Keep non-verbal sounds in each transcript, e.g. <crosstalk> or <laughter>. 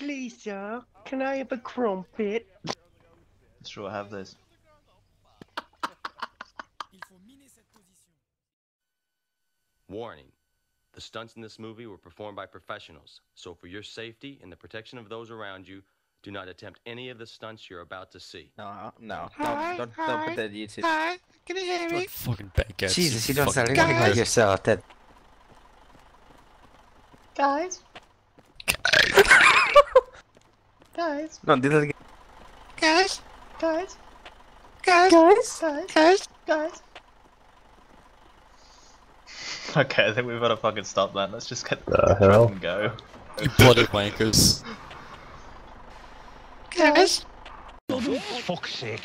Please, sir, can I have a crumpet? Sure, have this. Warning. The stunts in this movie were performed by professionals, so for your safety and the protection of those around you, do not attempt any of the stunts you're about to see. No, no. Hi, don't, don't, hi, don't put that YouTube. Hi, can you hear me? Fucking baguettes. Jesus, you don't sound anything like yourself. That Guys. Guys. no, do that again. Guys. Guys. Guys. Guys. Guys. Guys. Guys. Okay, I think we've got to fucking stop that. Let's just get The the hell? and go. You bloody wankers. Guys. fuck's sake.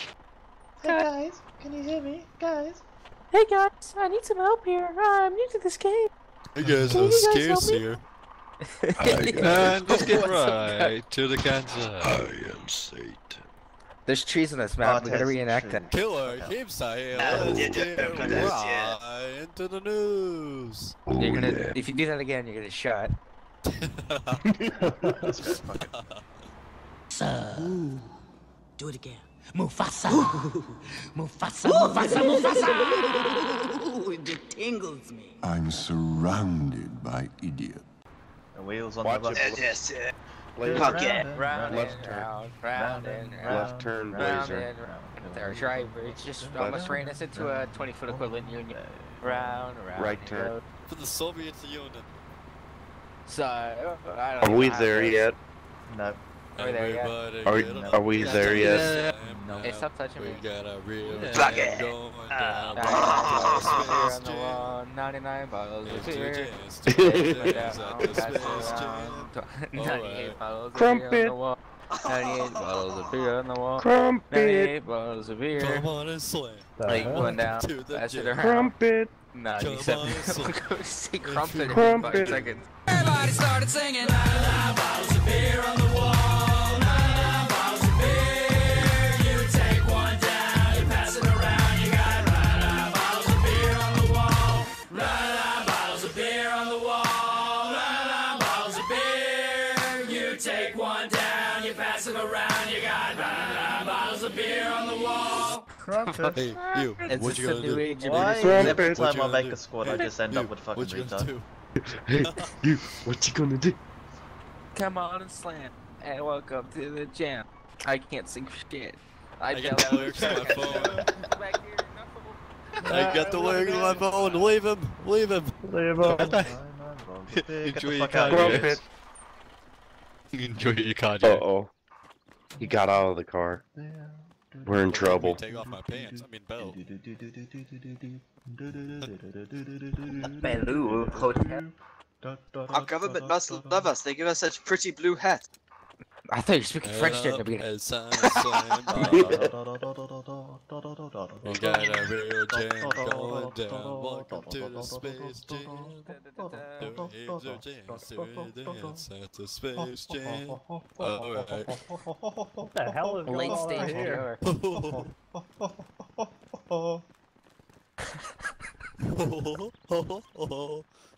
Hey guys. Can you hear me? Guys. Hey guys, I need some help here. I'm new to this game. Hey guys, Can I'm you guys help scarce here. <laughs> And let's get right to the cancer. I am Satan. There's trees on this map. Oh, we gotta reenact tree. that. Killer campsite. No, Let's you get don't do this, yeah. right into the news. You're oh, gonna, if you do that again, you're gonna shot. Let's go, fuck it. Mufasa. Do it again. Mufasa. Mufasa. Mufasa. Mufasa. <laughs> It tingles me. I'm surrounded by idiots. The wheels on Watch the bus. it. Yes, yes. Blaze Fuck round and Round round and and round, round round and and round, Left turn, round Blazer. and round. There's right, it's just almost ran us into a 20 foot equivalent union. Round, round. Right and turn. go. For the Soviet Union. So, I don't Are know we there yet? No. Are we there yet? Are, get are we there yet? No. Hey, stop touching We me. got a real Fuck jam it. going ah. down. 99 bottles of beer Space on the Jam. wall, 99 bottles of It's a beer. chance to Put dance down, at the pass it Space around. Jam. 98 Alright. bottles of beer on Crumpet. the wall. 98 bottles of beer on the wall. Crumpet. 98 bottles of beer. Come on and slam. The Like hell? going down, To the pass it jam. around. Crumpet. Nah, Come you said on, so- go see crumpet in Crumpet. five seconds. Everybody started singing. bottles of beer on the wall. Wall. Crumpet. Hey, you. It's what you gonna do? age Why every time I make do? a squad, I just end You, up with fucking what you gonna retard? do? Hey, you, what you gonna do? Come on and slam. And welcome to the jam. I can't sing shit. I, I got yell the lyrics on my phone. <laughs> Back here, enough of I got the lyrics on my phone. Leave him. Leave him. Live <laughs> on. Get Enjoy your fuck out of here. Crumpet. Enjoy your Uh oh. He got out of the car. We're in trouble. Take off my pants. I mean belt. Bellu Hotel. Our government must love us. They give us such pretty blue hats. I thought you were speaking French there in the beginning. as slam. We got a real jam going down. Welcome to the space jam. The waves are dancing, dance at the space jam. Alright. What the hell is going on stage here? <laughs> <laughs> <laughs>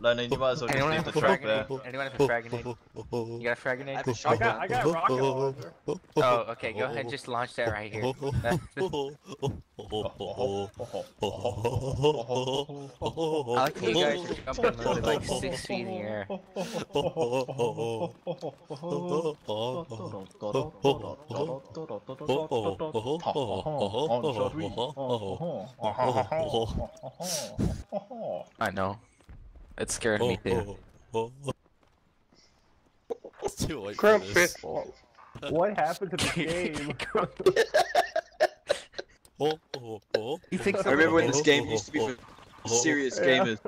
Lennon, you might as well just leave the track there. Anyone have a frag grenade? You got a frag grenade? I have a I shotgun. got, I got a rocket launcher. Oh, okay. Go ahead and just launch that right here. I like how you guys are jumping literally like six feet in the air. I know. It scared me too. It's too late for Crumpet. this. What happened to the <laughs> game? oh, You think I remember when this game used to be for serious gamers.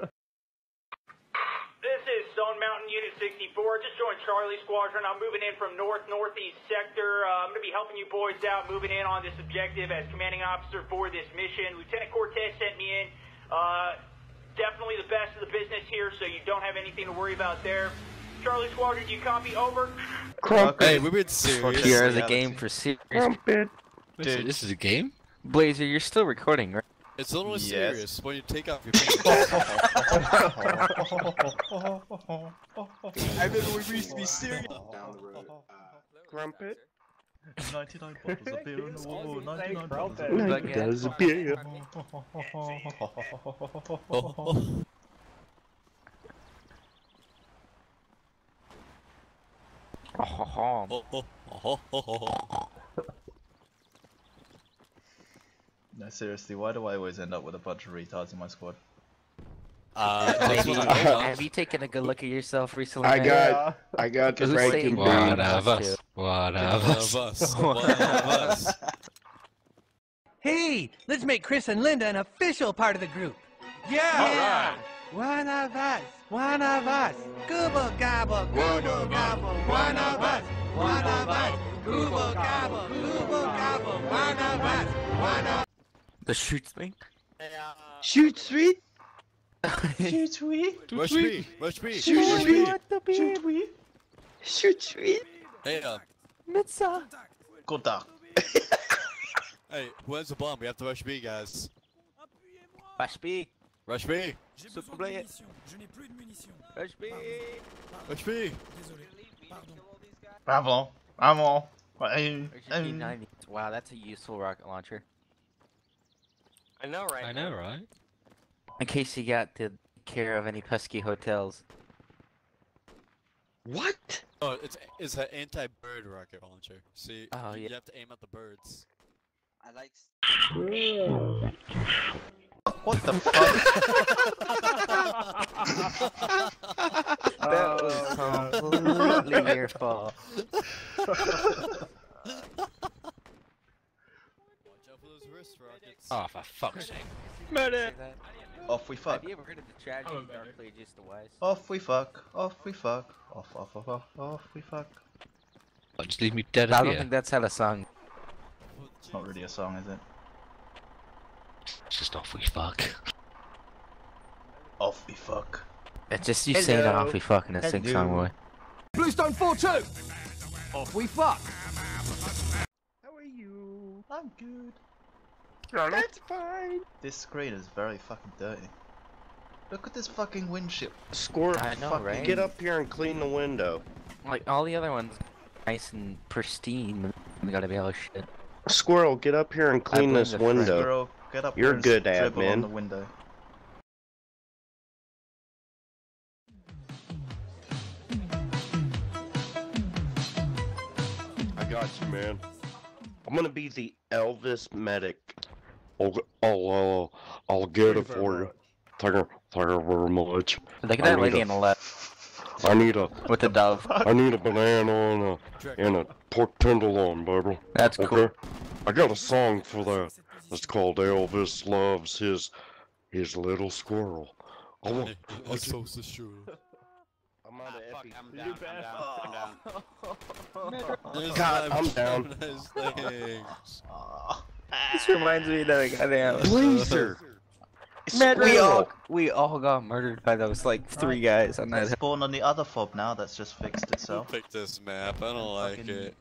This is Stone Mountain Unit 64. Just joined Charlie Squadron. I'm moving in from north northeast sector. Uh, I'm going to be helping you boys out moving in on this objective as commanding officer for this mission. Lieutenant Cortez sent me in. Uh, definitely the best of the business here, so you don't have anything to worry about there. Charlie Squadron, do you copy? Over. Crumpet. Hey, we've been serious. Here is a game for serious. Crumpet. Dude, this is a game? Blazer, you're still recording, right? It's a little Yes. serious when you take off your pants. <laughs> <laughs> I remember we used to be serious. down the road Crumpet? 99 bottles of beer in the wall, 99 bottles crumpet. of beer. Nine does appear. No, seriously, why do I always end up with a bunch of retards in my squad? Uh, <laughs> <laughs> Maybe, that's what- have you taken a good look at yourself recently? I man? got, I got Who's Frank saying and one of us? One of us. <laughs> One of us. Hey, let's make Chris and Linda an official part of the group. Yeah! One of us, one of us. Gooble gobble, Gooble gobble, one of us, one of us. Gooble gobble, Gooble gobble, one of us, one of us. The shoot thing? Shoot sweet. Shoot sweet. Rush me. Rush me. Shoot Rush sweet. Shoot sweet. Shoot sweet. Hey, uh, Mitza. Good dog. hey, where's the bomb? We have to rush B, guys. Rush B. Rush B. Super play it. Rush B. Rush B. Bravo. Bravo. Um, Wow, that's a useful rocket launcher. I know, right? I know, right? In case you got to care of any pesky hotels. What? Oh, it's it's an anti-bird rocket launcher. See, Oh, you yeah. have to aim at the birds. I like. What the fuck? <laughs> <laughs> That oh, was completely your fault. <laughs> Watch out for those wrist rockets. Oh, for fuck's sake. Off we fuck. Have you ever heard of the tragedy of Darth Plagueis the Wise? Off we fuck. Off we fuck. Off, off, off, off, off we fuck. Oh, just leave me dead I don't here. think that's how the song. It's not really a song, is it? It's just off we fuck. Off we fuck. It's just you saying Hello. off we fuck in a sing song way. Bluestone 4-2! Off we fuck! How are you? I'm good. That's fine. This screen is very fucking dirty. Look at this fucking windshield. Squirt. I know, fucking- right? Get up here and clean the window. Like all the other ones, nice and pristine. We gotta be all shit. Squirrel, get up here and clean this window. Girl, get up You're here and good, dribble on admin. the window. I got you, man. I'm gonna be the Elvis medic. I'll, I'll, uh, I'll get it for you. Thank you, thank you very much. Look at I that need lady a- on the left I need a, with the dove. <laughs> I need a banana and a, and a pork tenderloin, baby. That's cool. Okay? I got a song for that. It's called Elvis loves his, his little squirrel. I want, That's so so true. I'm out of Effie. I'm down, I'm down, I'm down. <laughs> God, <laughs> I'm down. Nice things. This reminds me that I got down. Blazer. Man, we Squirrel. all we all got murdered by those like three guys on I that. spawned on the other fob now that's just fixed itself. Who itself. picked this map? I don't like Fucking- it.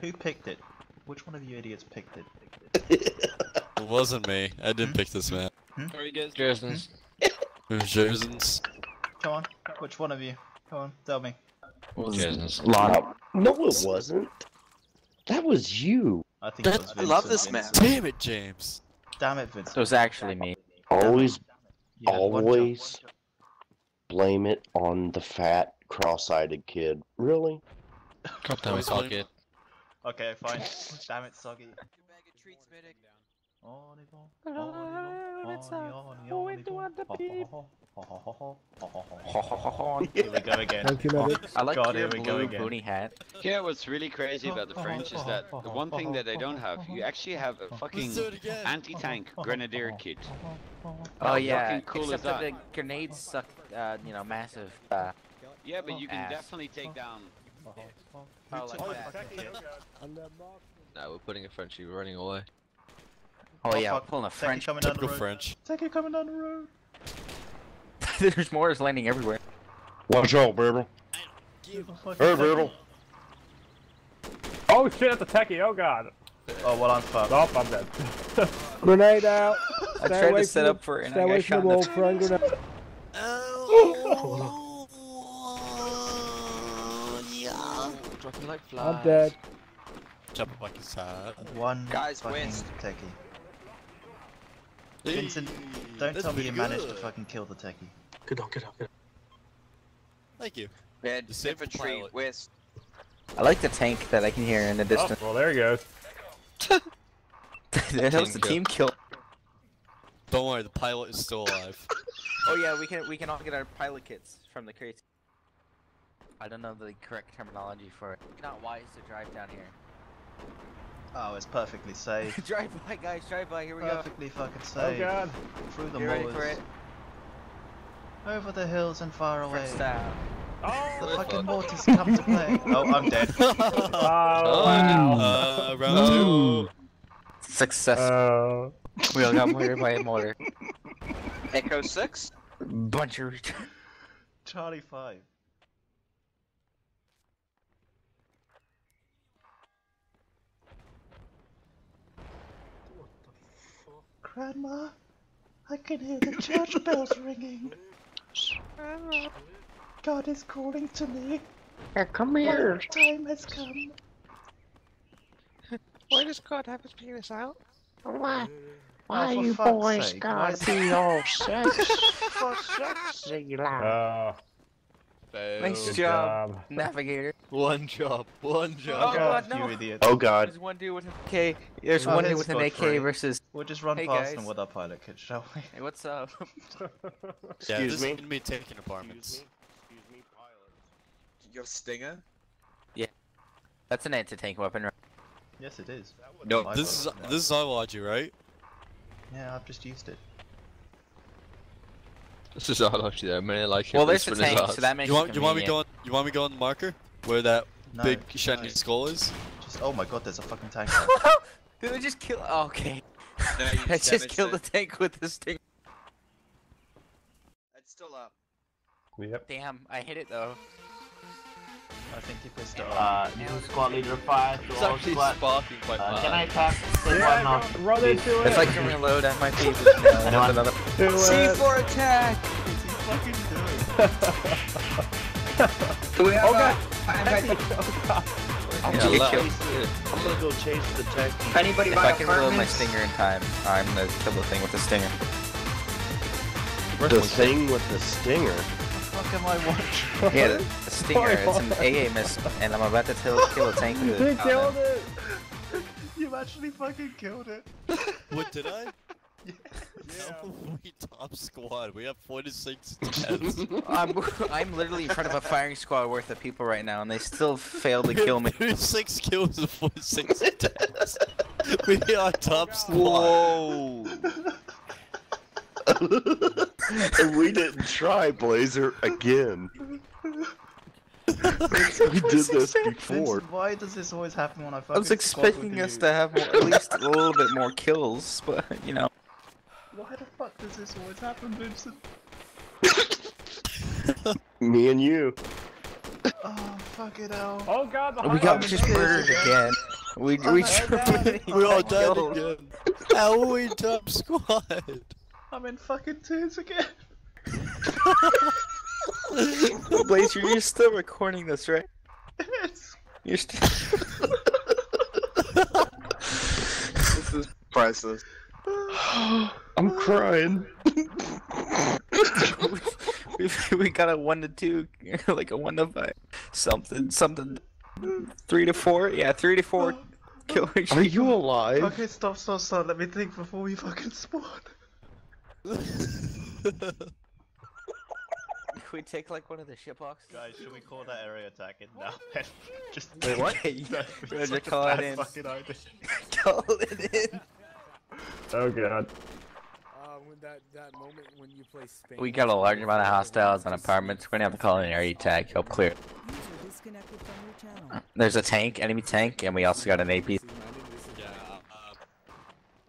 Who picked it? Which one of you idiots picked it? It wasn't me. I didn't hmm? pick this map. Hmm? Are you guys Jersons? It hmm? Jersons. Come on, which one of you? Come on, tell me. Jersons. No, no, it wasn't. That was you. I think it That- was I love Vincent. this map. Damn it, James. Damn it, Vincent. It was actually me. Always, You had one job, always one job. blame it on the fat, cross-eyed kid. Really? God damn it, Always Socket. Okay, fine. Damn it, Soggy. On y va. Here we go again. I like God, your blue boonie hat. Yeah, what's really crazy about the French is that the one thing that they don't have, you actually have a fucking anti-tank grenadier kit. Oh yeah, cool except that the grenades suck, uh, you know, massive. Uh, yeah, but you can ass. definitely take down. Oh, like that. No, we're putting a Frenchie running away. Oh yeah, fuck. pulling a French. coming down the Typical road. French. Techie coming down the road. <laughs> There's mortars landing everywhere. Watch out, baby. Give Hey, techie. baby. Oh shit, that's a techie, oh god. Oh, well, I'm fucked. Oh, I'm dead. <laughs> Grenade out. I tried to set up for it and Stay I away shot from the the wall, front grenade. Dropping <laughs> like I'm dead. Jump like his head. One Guys, fucking west. techie. Hey, Vincent, don't that's tell me pretty you managed to fucking kill the techie. Good on, good on, good Thank you. Red The infantry pilot. west. I like the tank that I can hear in the Oh, distance. well, there he goes. <laughs> that was the team kill. Don't worry, the pilot is still alive. <laughs> Oh yeah, we can we can all get our pilot kits from the crates. I don't know the correct terminology for it. Not wise to drive down here. Oh, it's perfectly safe. <laughs> drive by, guys. Drive by. Here we go. perfectly fucking safe. Oh god. Through the go. You ready moors. for it? Over the hills and far away. First down. The fucking mortars come to play. <laughs> Oh, I'm dead. Oh, wow. Uh, round two. Success. Oh. we all got murdered by a mortar. Echo 6? Bunch of. Charlie 5. Grandma, I can hear the church <laughs> bells ringing. Grandma. God is calling to me. Here, come My here. time has come. Why does God have his penis out? Why? Oh, Why for you boys sake, gotta be all sex <laughs> for sexy like? Oh. Nice Good job, job. navigator. One job. One oh, job. Oh god, no. You idiot. Oh god. There's one dude with an AK. There's Oh, one dude with an AK free. versus. We'll just run Hey, past guys. them with our pilot kit, shall we? Hey, what's up? <laughs> Yeah, Excuse this me? is gonna be taking apartments. Your stinger? Yeah. That's an anti-tank weapon, right? Yes, it is. No, My this is fault. this is Iwaju, right? Yeah, I've just used it. This is all actually there, man. I like Well, there's this a is tank, ours. so that makes You it want you want me convenient. going? You want me go on the marker where that No, big shiny no. skull is? Just oh my god, there's a fucking tank. <laughs> Did I just kill? Oh, okay. <laughs> No, you I <laughs> just just killed it. the tank with this thing. It's still up. Yep. Damn, I hit it though. I think you pissed it Uh, off. this is squad leader 5 to It's all actually squad. sparking quite Uh, can I tap this Yeah, one off? run, run into it. If I can reload, I might be able to. Anyone? That's another. Do it. C4 attack! <laughs> Do we have oh god. I'm Yeah, gonna left. kill. I'm gonna go chase the tech. Anybody If I can reload my stinger in time, I'm gonna kill the thing with the stinger. The thing with the stinger. Fuck am I watching? Yeah, the, <laughs> the stinger. It's an AA missile, and I'm about to kill, kill a tank with You it. <laughs> killed oh, it. <laughs> You actually fucking killed it. What did I? No, we top squad. We have 46 deaths. I'm I'm literally in front of a firing squad worth of people right now, and they still fail to kill me. Six kills and 46 deaths. we are top squad. Whoa! And <laughs> we didn't try Blazer again. <laughs> we did this before. Vincent, why does this always happen when I fucking I was expecting us you? to have more, at least a little bit more kills, but you know. Why the fuck does this always happen, Vincent? <laughs> Me and you. Oh, fuck it out. Oh god. We got just murdered again. We oh, we We all got dead again. How are we top squad? I'm in fucking tears again. <laughs> Blaze, you're still recording this, right? Yes. You're still. <laughs> This is priceless. <sighs> I'm crying. <laughs> we, we got a one to two, like a one to five, something, something, three to four. Yeah, three to four. Oh, oh. Kill Are you alive? Okay, stop, stop, stop. Let me think before we fucking spawn. <laughs> Can we take like one of the shitboxes? Guys, should we call that area attack in now? <laughs> just Wait, what? No, <laughs> Yeah, it's just a call it in. Fucking idea. Call it in. Oh god. Uh, when that, that moment when you play Spain. We got a large amount of hostiles on apartments. We're gonna have to call in an area tag. Help clear. There's a tank, enemy tank, and we also got an AP.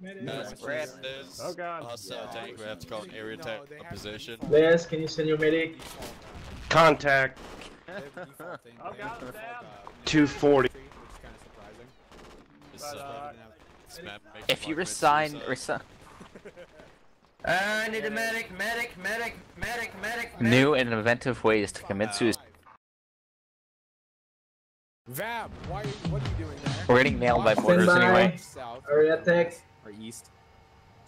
Yeah, there's, Red. there's Oh, God. a hostile tank. We have to call an area attack a position. Les, can you send your medic? Contact They have a default thing. <laughs> Oh god, default, damn. uh, 240. which is kind of surprising. But, uh, uh, this map makes If you resign, suicide. <laughs> resign. Uh, I need a medic, medic, medic, medic, medic, medic. New and inventive ways to commit suicide. Vab, why? Are you, what are you doing there? We're getting nailed by mortars anyway. South Area attack. Or east?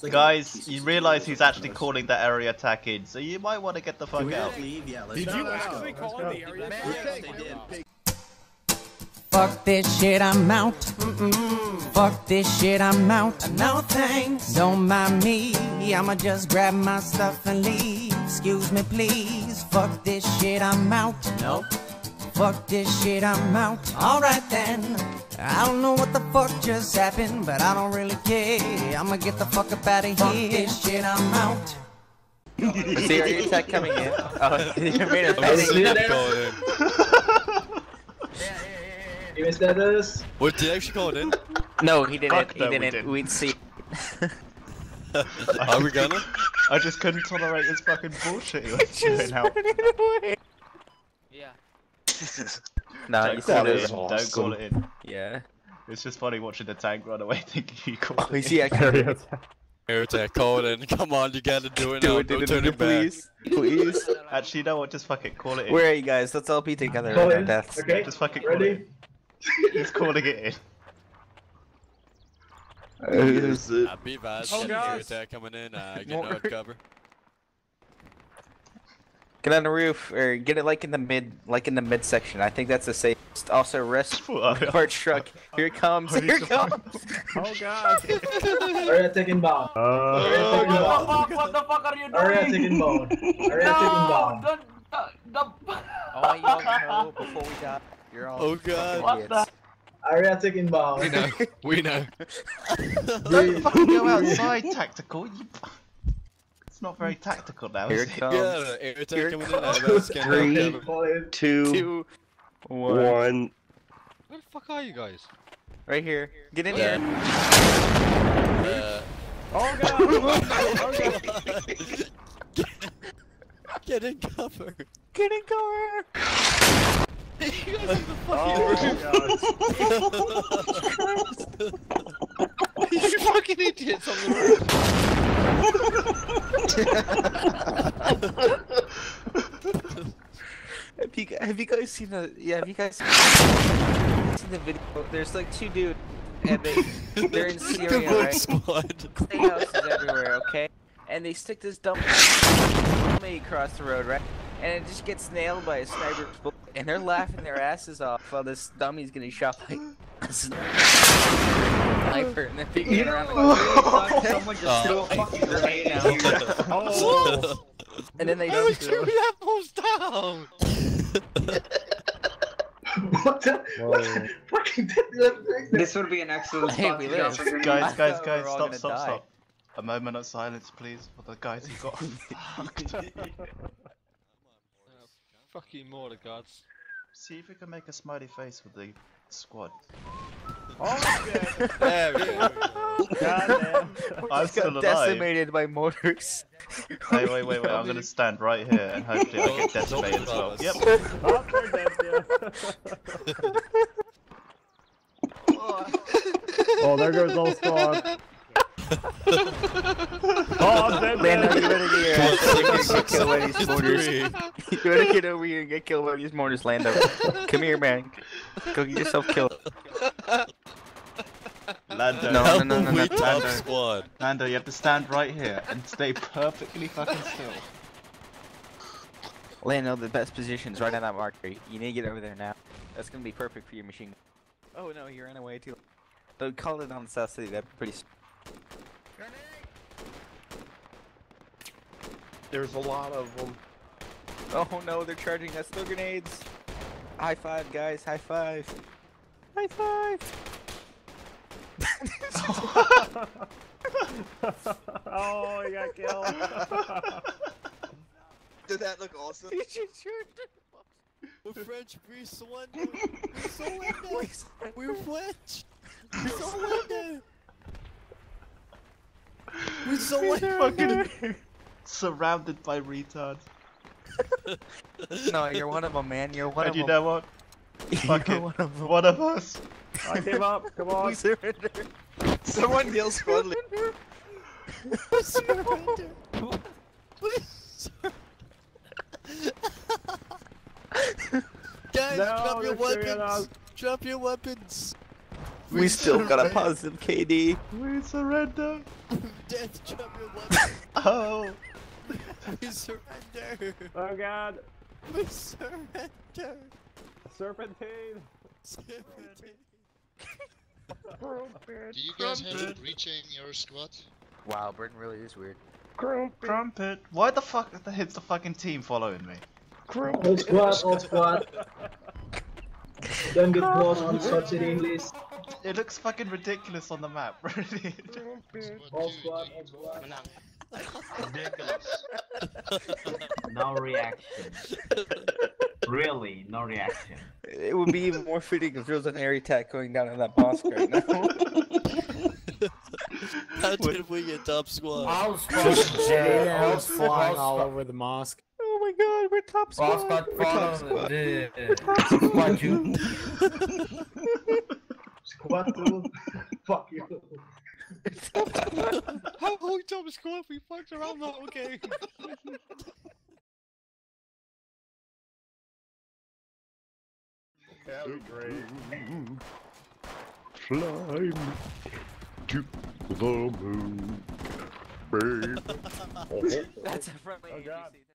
Guys, you realize he's actually calling the area attack in, so you might want to get the fuck out. leave? Yeah, let's Did go. you actually call it the area? attack? Fuck this shit, I'm out. Mm-mm. Fuck this shit, I'm out. No thanks. Don't mind me. I'ma just grab my stuff and leave. Excuse me, please. Fuck this shit, I'm out. Nope. Fuck this shit, I'm out. Alright then. I don't know what the fuck just happened, but I don't really care. I'ma get the fuck up out of here. Fuck this shit, I'm out. Is the area attack coming in? Oh, <laughs> you made a I see panic. that. Going in. Give me status. What did you actually call it in? No, he didn't. Fuck he we didn't. didn't. We'd see. Are we gonna? I just couldn't tolerate his fucking bullshit he was <laughs> doing out. Yeah. <laughs> No, you Don't said call it it. in. Don't call it in. Yeah. It's just funny watching the tank run away <laughs> thinking you called Oh, it see, I in. can't. Attack. Air attack, call it in. <laughs> Come on, you gotta do it Do now. it, do Don't it, turn do it it, back. please. Please. Actually, you know what? Just fuck it. call it in. Where are you guys? Let's all be together Call in our in. deaths. Okay. Just fucking call it Ready? in. He's calling it in. Is it? Uh, be advised, Oh, air God. attack coming in. Uh, get no cover. Get on the roof, or get it like in the mid, like in the midsection. I think that's the safest. Also, rest <laughs> What? our truck. Here it comes. What Here is it comes. Oh god. <laughs> Area attack inbound. Uh, Area attack inbound. Fuck, what the fuck are you doing? Area attack inbound. <laughs> Area attack inbound. don't, don't, don't. Oh, you all know before we die. You're all Oh, God. What idiots. Area attack inbound. We know. We know. Don't fucking go outside, tactical. You... It's not very tactical now, Here is it it? comes. Yeah, air attack Here it coming in. comes. Everyone's getting no Three. cover. Call in. Two, Two, one. one. Where the fuck are you guys? Right here. Get in Yeah. here. Uh, oh god. <laughs> <laughs> get in cover. Get in cover. Oh god. <laughs> you fucking idiots on the roof. Have you, have you guys seen the? Yeah, have you guys seen the video? There's like two dudes, and they they're in <laughs> Syria, work, right? squad. Houses everywhere, okay? And they stick this dumb dummy across the road, right? And it just gets nailed by a sniper's bullet, and they're laughing their asses off while this dummy's getting shot <laughs> sniper, and they're peeking around like, <laughs> Someone just threw a fucking <laughs> grenade out. <laughs> Oh. and then they How just two levels down? What the? What the fucking did that? This would be an excellent Hey, spot we to drop live. a. Guys, guys, guys, stop, stop, die. stop. A moment of silence, please, for the guys who got fucked. Fucking more the gods. See if we can make a smiley face with the squad. Oh shit. There we go. God damn. I'm just still got alive. decimated by mortars. Hey, wait, wait, wait, I'm gonna stand right here and hopefully I get decimated as well. Yep. Oh, they're dead, yeah. oh, there goes old squad. <laughs> oh, I'm dead, Lando, dead. you better get your Plus ass over here and six, get killed by these six, mortars. three. <laughs> You better get over here and get killed by these mortars, Lando. Come here, man. Go get yourself killed. <laughs> Lando, No, Help no, no, no, we no. top Lando. squad. Lando, you have to stand right here and stay perfectly fucking still. Lando, the best position's right on that marker. You need to get over there now. That's gonna be perfect for your machine. gun. Oh no, you ran away too. So call it on the south city. That'd be pretty. s- There's a lot of them. Oh no, they're charging us. No grenades. High five, guys. High five. High five. <laughs> oh, he got killed. <laughs> Did that look awesome? <laughs> We're French, we surrender. We surrender. We're French. We surrender. We surrender. Fucking surrounded by retards. no, you're one of them, man. You're one and of you them. know what? Fuck You're it. one of them. One of us. I give up. Come on. We <laughs> surrender. Someone kill squad leader. surrender. <laughs> Guys, No, drop your they're shooting at weapons! Drop your weapons! We still got a positive KD. We surrender. Death, drop your weapons! <laughs> Oh. we surrender! Oh god. We surrender! Serpentine. Serpentine. Do you guys have it reaching your squad? Wow, Britain really is weird. Crumpet. Why the fuck the hits the fucking team following me? All squad, all squad. Don't get close on such an English. It looks fucking ridiculous on the map, really. <laughs> All squad, all squad. Ridiculous. <laughs> No reaction. Really, no reaction. It would be even more fitting if there was an air attack going down on that mosque right now. How did we get top squad? I was Just fucking yeah, I all was flying all over the mosque. oh my god, we're top All squad. squad We're top follow squad. the squad you. <laughs> Squad two. Fuck you. How long top squad we fucked around the whole game? That would be great. Fly me to the moon, babe. <laughs> That's a friendly Oh god. NPC.